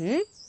Hmm?